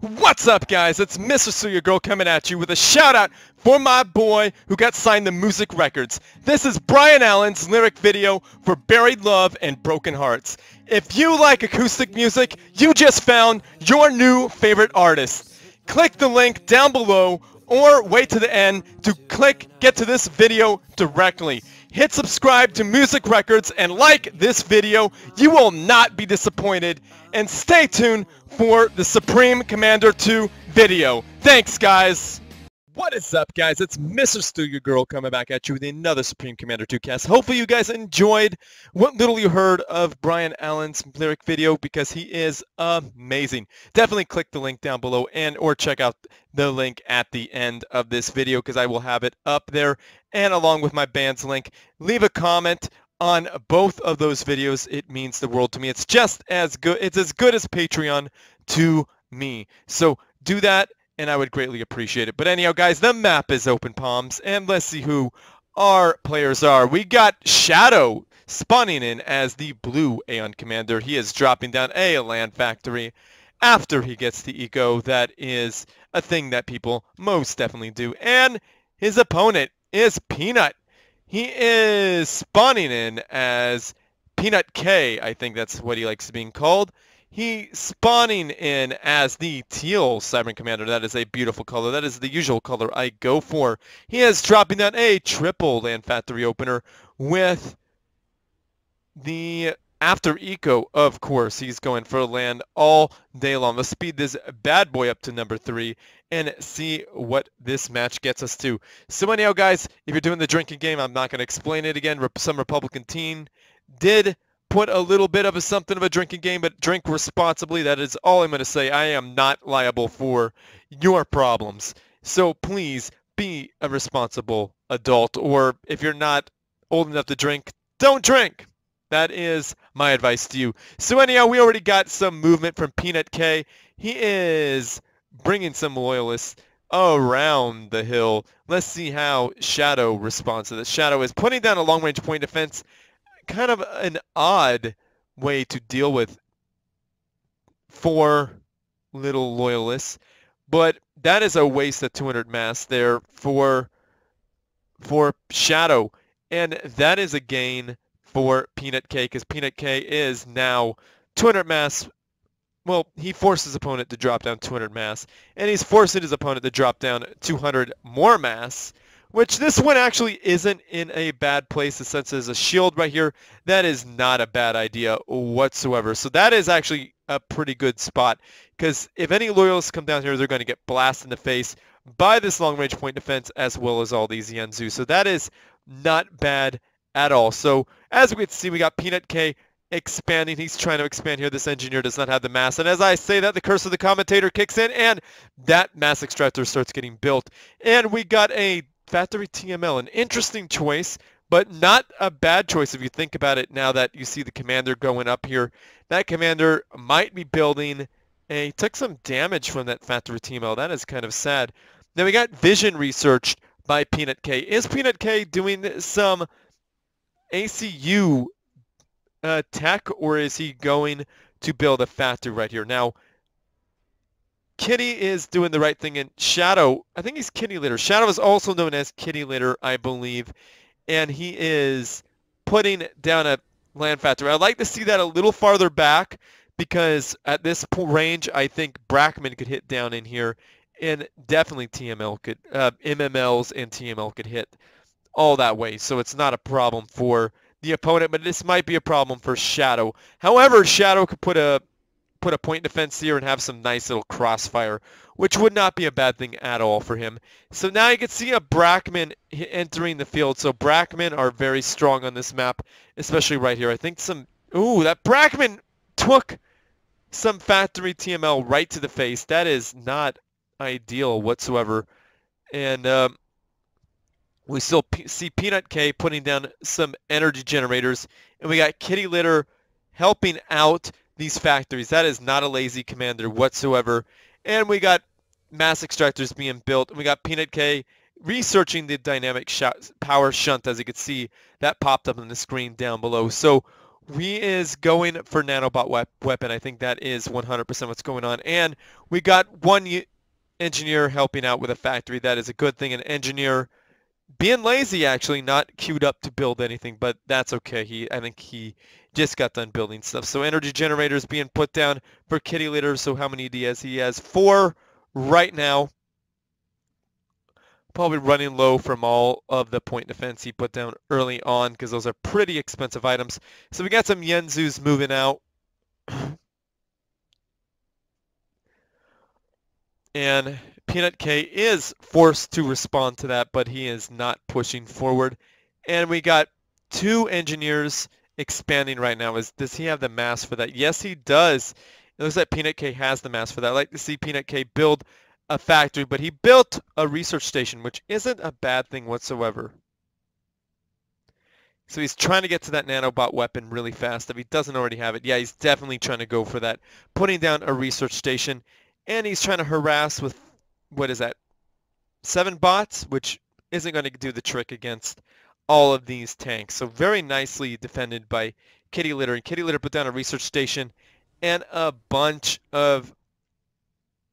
What's up, guys? It's Mr. StealUrGurl coming at you with a shout out for my boy who got signed to Moosic Records. This is Bryan Alan's lyric video for Buried Love and Broken Hearts. If you like acoustic music, you just found your new favorite artist. Click the link down below or wait to the end to click get to this video directly. Hit subscribe to Moosic Records and like this video. You will not be disappointed. And stay tuned for the Supreme Commander 2 video. Thanks, guys. What is up, guys? It's Mr. StealUrGurl coming back at you with another Supreme Commander 2 cast. Hopefully you guys enjoyed what little you heard of Bryan Alan's lyric video because he is amazing. Definitely click the link down below and or check out the link at the end of this video because I will have it up there and along with my band's link. Leave a comment on both of those videos. It means the world to me. It's just as good. It's as good as Patreon to me. So do that and I would greatly appreciate it. But anyhow, guys, the map is Open Palms, and let's see who our players are. We got Shadow spawning in as the blue Aeon Commander. He is dropping down a land factory after he gets the eco. That is a thing that people most definitely do. And his opponent is Peanut. He is spawning in as Peanut K, I think that's what he likes being called. He spawning in as the teal Cybran Commander. That is a beautiful color. That is the usual color I go for. He is dropping down a triple Land Factory opener with the after eco, of course, he's going for land all day long. Let's speed this bad boy up to number three and see what this match gets us to. So anyhow, guys, if you're doing the drinking game, I'm not going to explain it again. Some Republican teen did put a little bit of a something of a drinking game, but drink responsibly. That is all I'm going to say. I am not liable for your problems. So please be a responsible adult, or if you're not old enough to drink, don't drink. That is my advice to you. So anyhow, we already got some movement from Peanut K. He is bringing some loyalists around the hill. Let's see how Shadow responds to this. Shadow is putting down a long-range point defense kind of an odd way to deal with four little loyalists, but that is a waste of 200 mass there for for Shadow, and that is a gain for Peanut K because Peanut K is now 200 mass. Well, he forced his opponent to drop down 200 mass, and he's forcing his opponent to drop down 200 more mass which this one actually isn't in a bad place. The sense there's a shield right here. That is not a bad idea whatsoever. So that is actually a pretty good spot because if any loyalists come down here, they're going to get blasted in the face by this long-range point defense as well as all these Yanzu. So that is not bad at all. So as we can see, we got Peanut K expanding. He's trying to expand here. This engineer does not have the mass. And as I say that, the curse of the commentator kicks in and that mass extractor starts getting built. And we got a Factory TML, an interesting choice, but not a bad choice if you think about it now that you see the commander going up here. That commander might be building a, took some damage from that Factory TML. That is kind of sad. Then we got vision researched by Peanut K. Is Peanut K doing some ACU uh, tech or is he going to build a factory right here? Now, Kitty is doing the right thing, and Shadow, I think he's Kitty Litter. Shadow is also known as Kitty Litter, I believe, and he is putting down a land factory. I'd like to see that a little farther back because at this range, I think Brackman could hit down in here, and definitely TML could, uh, MMLs and TML could hit all that way. So it's not a problem for the opponent, but this might be a problem for Shadow. However, Shadow could put a put a point defense here and have some nice little crossfire, which would not be a bad thing at all for him. So now you can see a Brackman entering the field. So Brackman are very strong on this map, especially right here. I think some... Ooh, that Brackman took some factory TML right to the face. That is not ideal whatsoever. And um, we still see Peanut K putting down some energy generators. And we got Kitty Litter helping out these factories. That is not a lazy commander whatsoever. And we got mass extractors being built. And we got Peanut K researching the dynamic sh power shunt, as you can see, that popped up on the screen down below. So he is going for nanobot weapon. I think that is 100% what's going on. And we got one engineer helping out with a factory. That is a good thing. An engineer being lazy, actually, not queued up to build anything, but that's okay. He, I think he just got done building stuff. So energy generators being put down for kitty litter. So how many DS he has? Four right now. Probably running low from all of the point defense he put down early on because those are pretty expensive items. So we got some Yenzus moving out. and Peanut K is forced to respond to that, but he is not pushing forward. And we got two engineers expanding right now. Is Does he have the mass for that? Yes, he does. It looks like Peanut K has the mass for that. I'd like to see Peanut K build a factory, but he built a research station, which isn't a bad thing whatsoever. So he's trying to get to that nanobot weapon really fast. If he doesn't already have it, yeah, he's definitely trying to go for that. Putting down a research station, and he's trying to harass with, what is that, seven bots, which isn't going to do the trick against all of these tanks. So very nicely defended by Kitty Litter. And Kitty Litter put down a research station and a bunch of...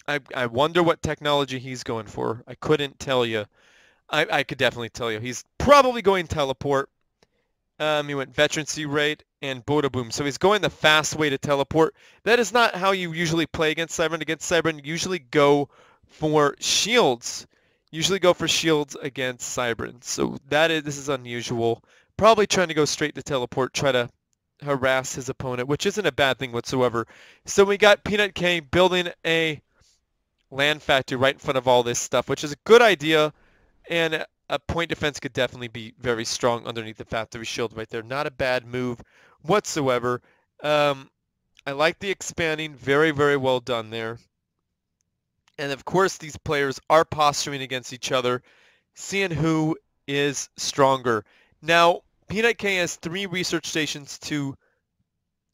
I, I wonder what technology he's going for. I couldn't tell you. I, I could definitely tell you. He's probably going teleport. Um, he went veterancy rate and Boda Boom. So he's going the fast way to teleport. That is not how you usually play against Cybran. Against Cybran, usually go for shields usually go for shields against Cybran. So that is this is unusual. Probably trying to go straight to teleport, try to harass his opponent, which isn't a bad thing whatsoever. So we got Peanut K building a land factory right in front of all this stuff, which is a good idea. And a point defense could definitely be very strong underneath the factory shield right there. Not a bad move whatsoever. Um, I like the expanding. Very, very well done there. And of course, these players are posturing against each other, seeing who is stronger. Now, Peanut K has three research stations to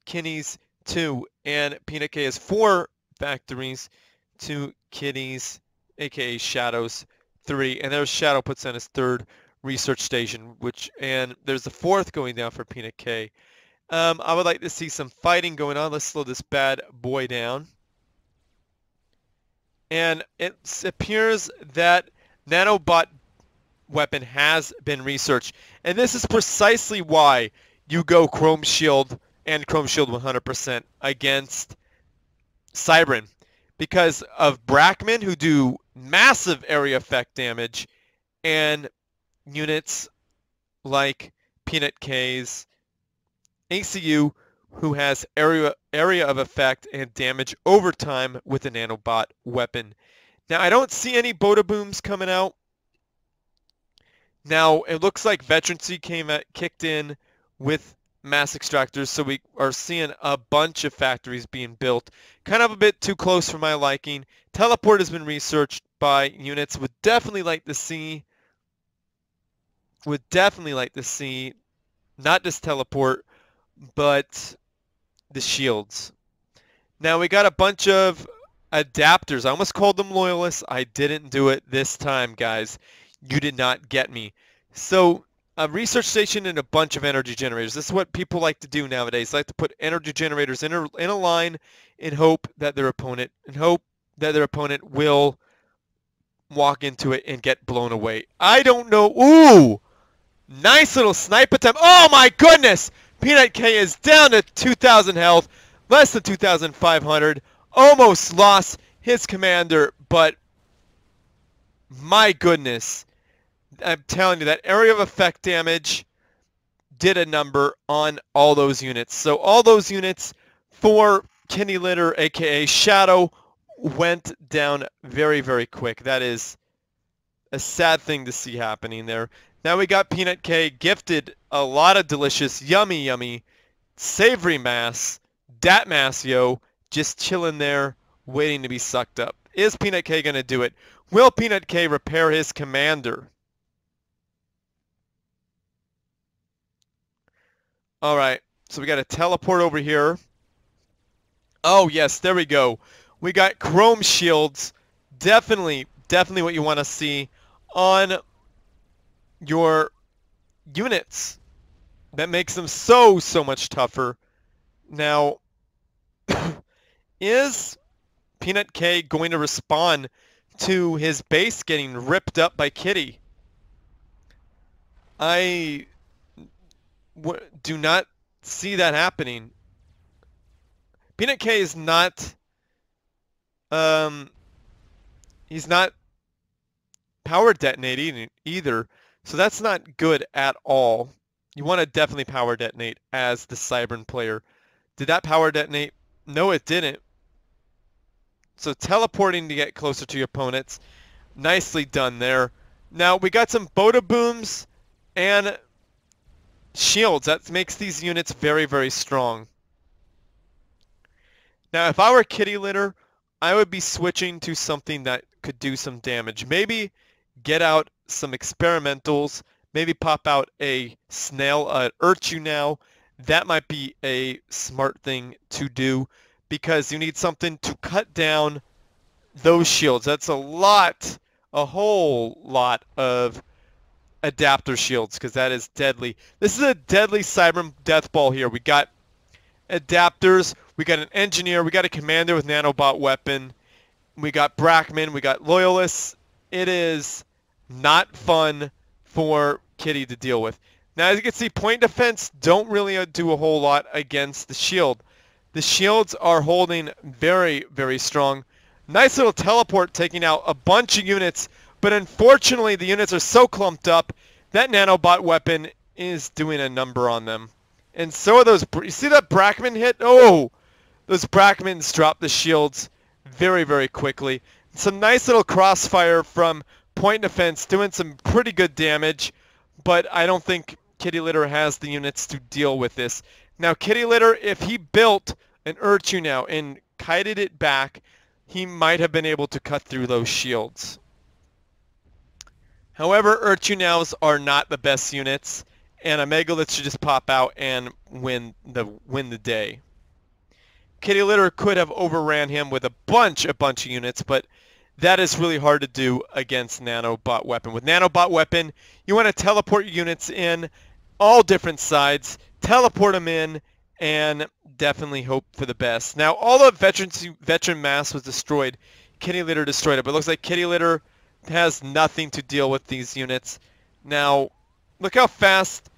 Kinney's two, and Peanut K has four factories to Kitty's, aka Shadow's three, and there's Shadow puts in his third research station, which and there's the fourth going down for Peanut K. Um, I would like to see some fighting going on. Let's slow this bad boy down and it appears that nanobot weapon has been researched. And this is precisely why you go Chrome Shield and Chrome Shield 100% against Cybran. Because of Brackman, who do massive area effect damage, and units like Peanut K's ACU, who has area area of effect and damage over time with a nanobot weapon. Now I don't see any Boda Booms coming out. Now it looks like Veterancy came at, kicked in with mass extractors, so we are seeing a bunch of factories being built. Kind of a bit too close for my liking. Teleport has been researched by units. Would definitely like to see. Would definitely like to see, not just teleport, but the shields. Now we got a bunch of adapters. I almost called them loyalists. I didn't do it this time, guys. You did not get me. So a research station and a bunch of energy generators. This is what people like to do nowadays. They like to put energy generators in a, in a line in hope that their opponent, in hope that their opponent will walk into it and get blown away. I don't know. Ooh! Nice little snipe attempt. Oh my goodness! Peanut K is down to 2,000 health, less than 2,500. Almost lost his commander, but my goodness. I'm telling you, that area of effect damage did a number on all those units. So all those units for Kitty Litter, aka Shadow, went down very, very quick. That is a sad thing to see happening there. Now we got Peanut K gifted a lot of delicious, yummy, yummy, savory mass. Dat mass, yo, just chilling there, waiting to be sucked up. Is Peanut K going to do it? Will Peanut K repair his commander? All right, so we got to teleport over here. Oh, yes, there we go. We got chrome shields. Definitely, definitely what you want to see on your units. that makes them so, so much tougher. Now, is Peanut K going to respond to his base getting ripped up by Kitty? I do not see that happening. Peanut K is not, um, he's not power detonating either, so that's not good at all. You want to definitely power detonate as the Cybran player. Did that power detonate? No, it didn't. So teleporting to get closer to your opponents. Nicely done there. Now we got some Boda Booms and shields. That makes these units very, very strong. Now, if I were Kitty Litter, I would be switching to something that could do some damage. Maybe get out some experimentals, maybe pop out a snail, uh, Now, That might be a smart thing to do because you need something to cut down those shields. That's a lot, a whole lot of adapter shields because that is deadly. This is a deadly Cyber Death Ball here. We got adapters, we got an engineer, we got a commander with nanobot weapon, we got Brackman, we got loyalists. It is not fun for Kitty to deal with. Now, as you can see, point defense don't really do a whole lot against the shield. The shields are holding very, very strong. Nice little teleport taking out a bunch of units but unfortunately, the units are so clumped up, that nanobot weapon is doing a number on them. And so are those... You see that Brackman hit? Oh! Those Brackmans drop the shields very, very quickly. Some nice little crossfire from point defense doing some pretty good damage, but I don't think Kitty Litter has the units to deal with this. Now, Kitty Litter, if he built an Urchinow and kited it back, he might have been able to cut through those shields. However, Urchinows are not the best units, and a Megalith should just pop out and win the win the day. Kitty Litter could have overran him with a bunch, a bunch of units, but that is really hard to do against Nanobot Weapon. With Nanobot Weapon, you want to teleport units in all different sides, teleport them in, and definitely hope for the best. Now, all the veteran, veteran mass was destroyed. Kitty Litter destroyed it, but it looks like Kitty Litter has nothing to deal with these units. Now, look how fast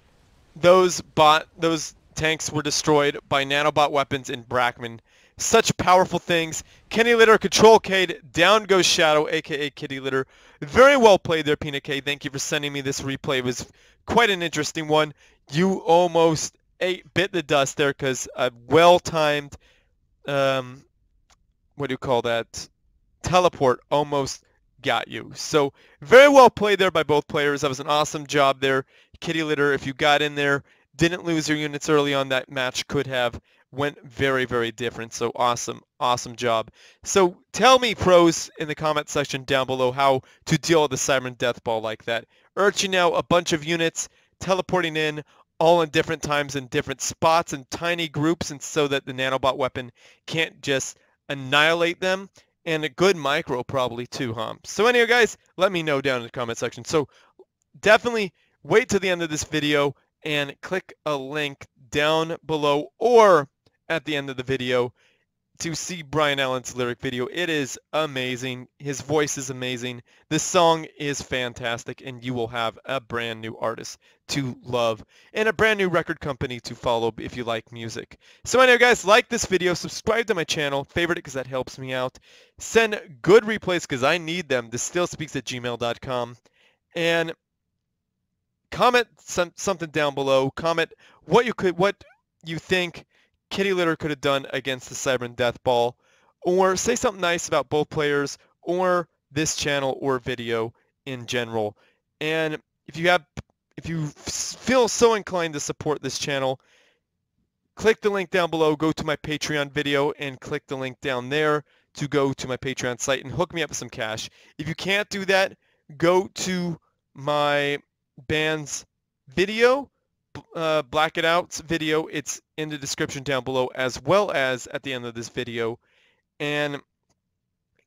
those bot those tanks were destroyed by nanobot weapons in Brackman. Such powerful things. Kitty Litter, Control Cade, down goes Shadow, aka Kitty Litter. Very well played there, Pina K. Thank you for sending me this replay. It was quite an interesting one. You almost ate, bit the dust there because a well-timed, um, what do you call that, teleport almost got you. So very well played there by both players. That was an awesome job there. Kitty Litter, if you got in there, didn't lose your units early on, that match could have went very, very different. So awesome, awesome job. So tell me, pros, in the comment section down below how to deal with the Cyber Death Ball like that. Urchinow a bunch of units teleporting in all in different times in different spots and tiny groups and so that the nanobot weapon can't just annihilate them and a good micro probably too, huh? So anyway, guys, let me know down in the comment section. So definitely wait to the end of this video and click a link down below or at the end of the video to see Bryan Alan's lyric video. It is amazing. His voice is amazing. This song is fantastic, and you will have a brand new artist to love and a brand new record company to follow if you like music. So anyway, guys, like this video, subscribe to my channel, favorite it because that helps me out. Send good replays because I need them to stealspeaks at gmail.com. And comment some, something down below. Comment what you could, what you think Kitty Litter could have done against the Cybran Death Ball, or say something nice about both players, or this channel or video in general. And if you have, if you feel so inclined to support this channel, click the link down below, go to my Patreon video, and click the link down there to go to my Patreon site and hook me up with some cash. If you can't do that, go to my band's video uh, Black It Out's video. It's in the description down below as well as at the end of this video. And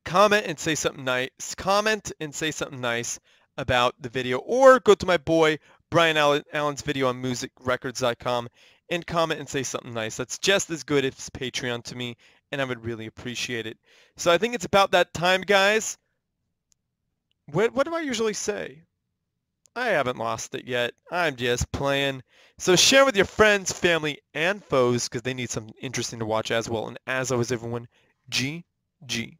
comment and say something nice. Comment and say something nice about the video or go to my boy Bryan Alan's video on musicrecords.com and comment and say something nice. That's just as good as Patreon to me, and I would really appreciate it. So I think it's about that time, guys. What, what do I usually say? I haven't lost it yet. I'm just playing. So share with your friends, family, and foes because they need something interesting to watch as well. And as always, everyone, GG.